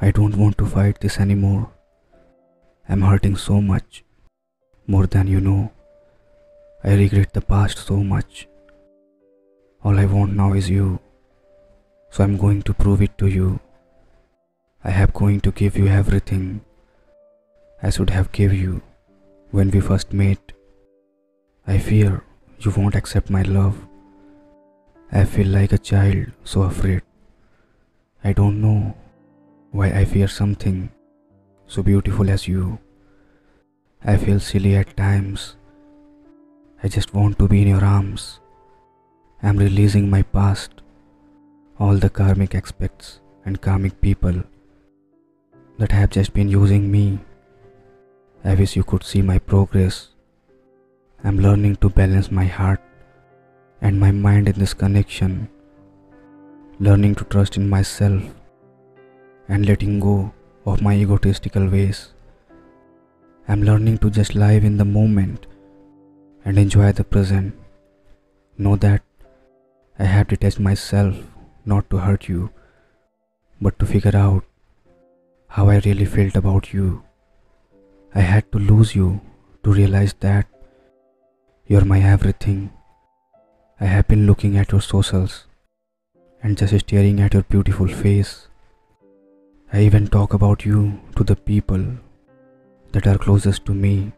I don't want to fight this anymore. I'm hurting so much. More than you know. I regret the past so much. All I want now is you. So I'm going to prove it to you. I have going to give you everything I should have gave you when we first met. I fear you won't accept my love. I feel like a child, so afraid. I don't know why I fear something so beautiful as you. I feel silly at times. I just want to be in your arms. I'm releasing my past, all the karmic aspects and karmic people that have just been using me. I wish you could see my progress. I'm learning to balance my heart and my mind in this connection, learning to trust in myself and letting go of my egotistical ways. I'm learning to just live in the moment and enjoy the present. Know that I have detached myself not to hurt you, but to figure out how I really felt about you. I had to lose you to realize that you're my everything. I have been looking at your socials and just staring at your beautiful face. I even talk about you to the people that are closest to me.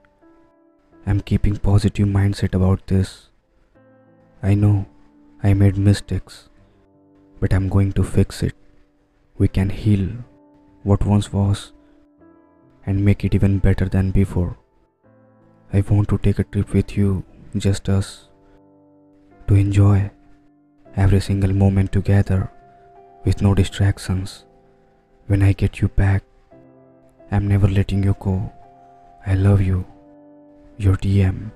I'm keeping positive mindset about this. I know I made mistakes, but I'm going to fix it. We can heal what once was and make it even better than before. I want to take a trip with you, just us, to enjoy every single moment together with no distractions. When I get you back, I'm never letting you go. I love you. Your DM.